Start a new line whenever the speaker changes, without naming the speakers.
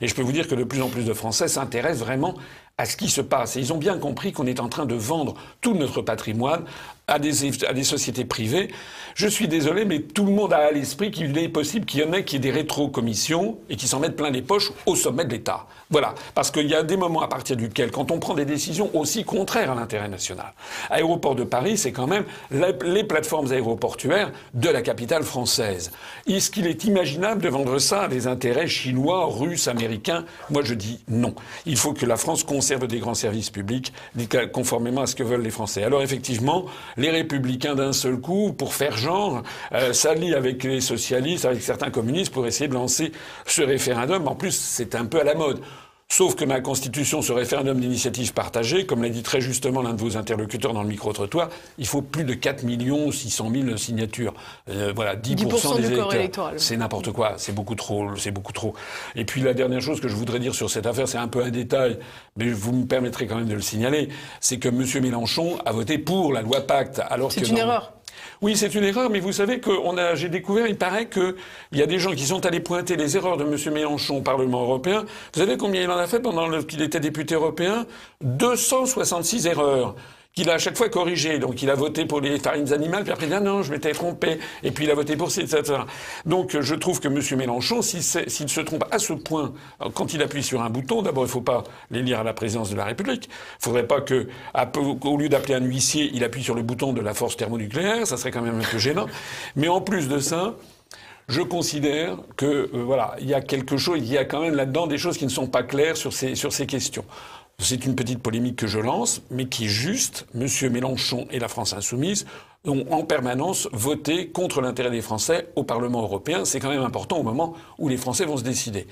Et je peux vous dire que de plus en plus de Français s'intéressent vraiment à ce qui se passe. Et ils ont bien compris qu'on est en train de vendre tout notre patrimoine à des, à des sociétés privées. Je suis désolé, mais tout le monde a à l'esprit qu'il est possible qu'il y en ait qui aient des rétro-commissions et qui s'en mettent plein les poches au sommet de l'État. Voilà. Parce qu'il y a des moments à partir duquel, quand on prend des décisions aussi contraires à l'intérêt national. Aéroport de Paris, c'est quand même les plateformes aéroportuaires de la capitale française. Est-ce qu'il est imaginable de vendre ça à des intérêts chinois, russes, américains? Moi, je dis non. Il faut que la France conserve des grands services publics conformément à ce que veulent les Français. Alors effectivement, les républicains d'un seul coup, pour faire genre, euh, s'allient avec les socialistes, avec certains communistes pour essayer de lancer ce référendum. En plus, c'est un peu à la mode. Sauf que ma Constitution, ce référendum d'initiative partagée, comme l'a dit très justement l'un de vos interlocuteurs dans le micro-trottoir, il faut plus de 4 600 000 signatures. Euh, voilà, 10%, 10 des électeurs. C'est n'importe quoi. C'est beaucoup trop. C'est beaucoup trop. Et puis la dernière chose que je voudrais dire sur cette affaire, c'est un peu un détail, mais vous me permettrez quand même de le signaler, c'est que M. Mélenchon a voté pour la loi Pacte, alors que...
C'est une erreur.
Oui, c'est une erreur, mais vous savez que a, j'ai découvert, il paraît qu'il y a des gens qui sont allés pointer les erreurs de M. Mélenchon au Parlement européen. Vous savez combien il en a fait pendant qu'il était député européen? 266 erreurs qu'il a à chaque fois corrigé. Donc il a voté pour les farines animales, puis après il dit ah non, je m'étais trompé, et puis il a voté pour ces, etc. Donc je trouve que M. Mélenchon, s'il se trompe à ce point, quand il appuie sur un bouton, d'abord il ne faut pas les lire à la présidence de la République. Il ne faudrait pas que, au lieu d'appeler un huissier, il appuie sur le bouton de la force thermonucléaire, ça serait quand même un peu gênant. Mais en plus de ça, je considère que euh, voilà, il y a quelque chose, il y a quand même là-dedans des choses qui ne sont pas claires sur ces, sur ces questions. C'est une petite polémique que je lance, mais qui est juste. Monsieur Mélenchon et la France insoumise ont en permanence voté contre l'intérêt des Français au Parlement européen. C'est quand même important au moment où les Français vont se décider.